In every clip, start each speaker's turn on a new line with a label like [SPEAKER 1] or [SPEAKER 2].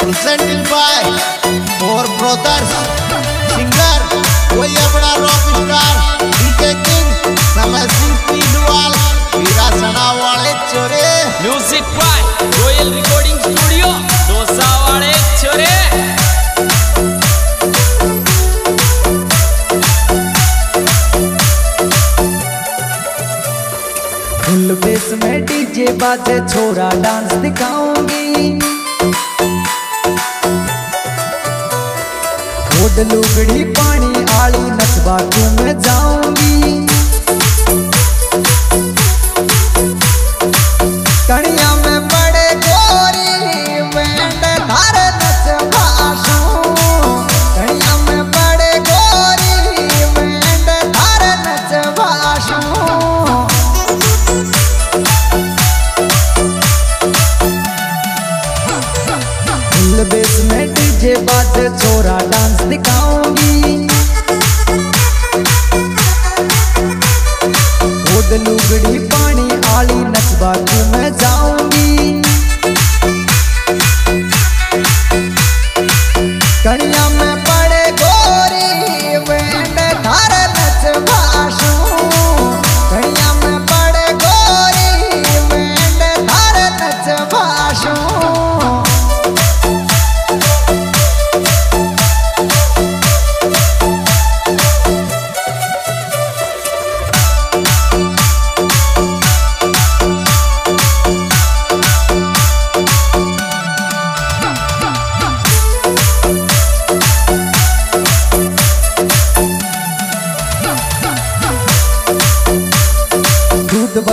[SPEAKER 1] presented by four Brothers singer
[SPEAKER 2] Oyamna rocking.
[SPEAKER 3] Full bass में DJ बाजे, छोरा dance दिखाऊँगी। होड लुगड़ी पानी, आली नचवा तू मैं जाऊँगी। गोरा डांस दिखाऊँगी। लुगड़ी पानी आली नचबा तू मैं जाऊँगी। कड़िया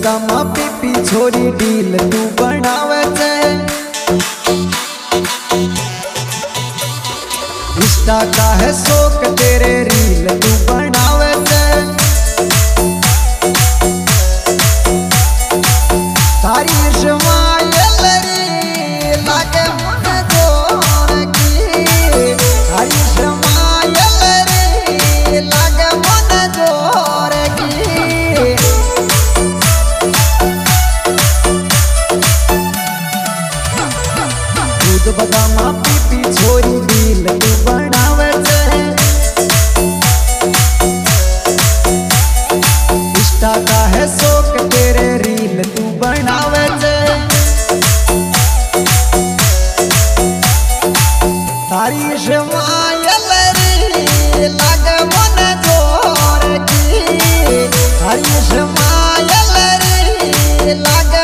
[SPEAKER 3] સગામાં પીપી છોરી ડીલ તું બનાવે છે ઇસ્તા કા હે શોક તેરે लागे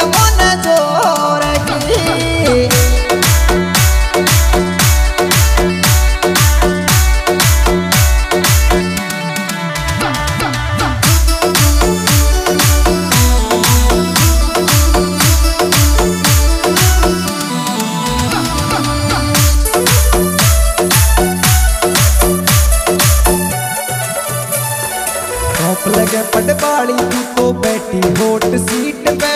[SPEAKER 3] सीट पे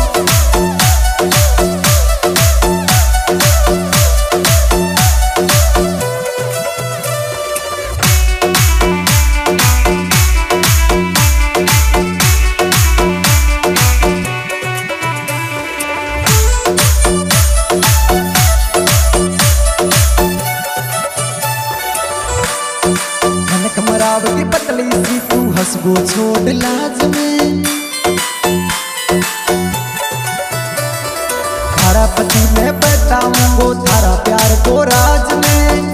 [SPEAKER 3] खमरावती पतली सी तू हसबो छोड़ लाज में। थारा पति में मैं बताऊंगो थारा प्यार को राज में।